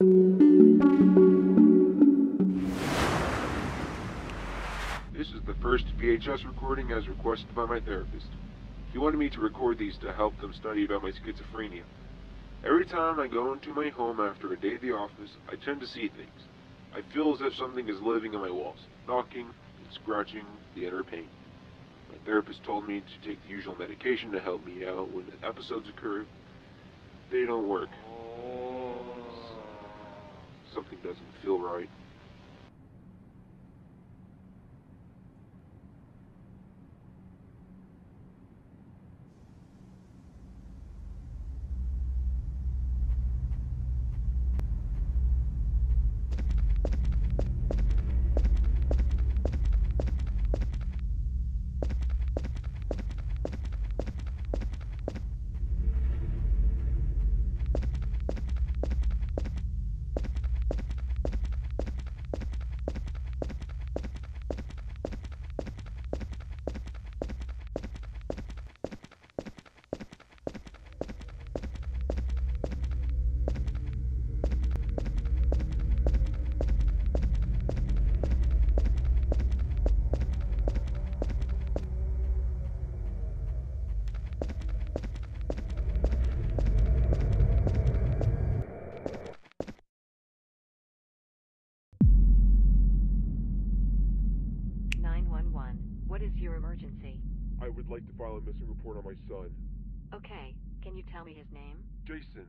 This is the first VHS recording as requested by my therapist. He wanted me to record these to help them study about my schizophrenia. Every time I go into my home after a day at the office, I tend to see things. I feel as if something is living in my walls, knocking and scratching the inner pain. My therapist told me to take the usual medication to help me out when episodes occur. They don't work. Doesn't feel right. What is your emergency? I would like to file a missing report on my son. Okay. Can you tell me his name? Jason.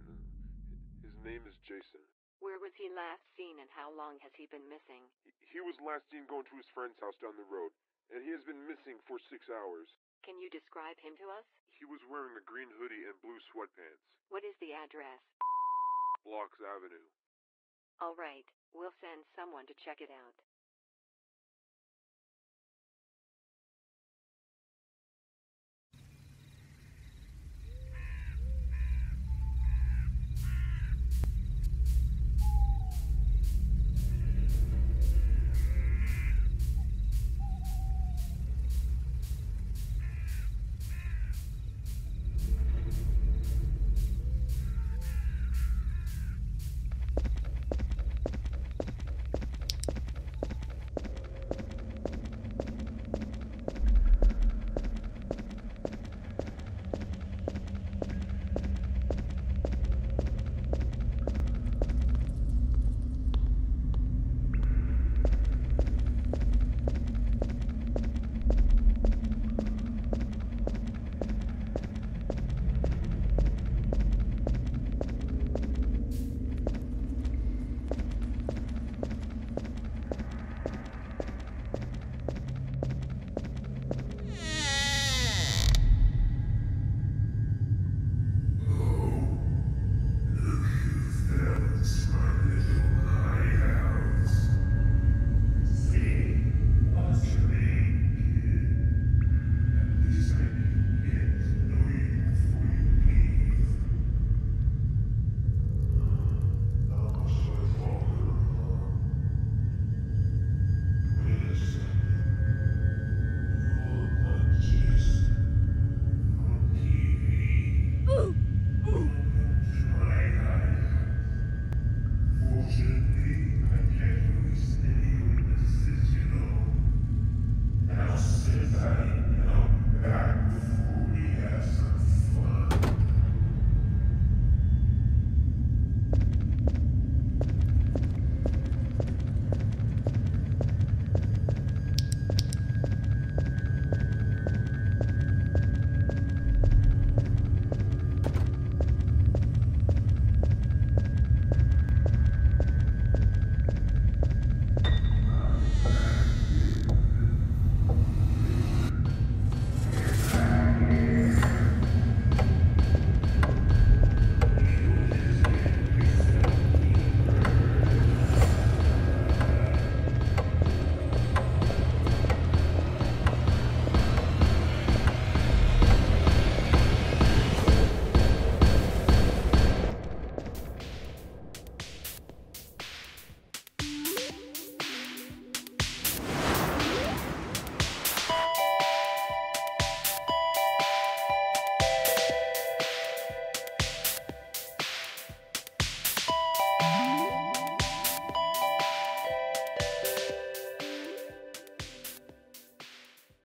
His name is Jason. Where was he last seen and how long has he been missing? He was last seen going to his friend's house down the road, and he has been missing for six hours. Can you describe him to us? He was wearing a green hoodie and blue sweatpants. What is the address? Blocks Avenue. All right. We'll send someone to check it out.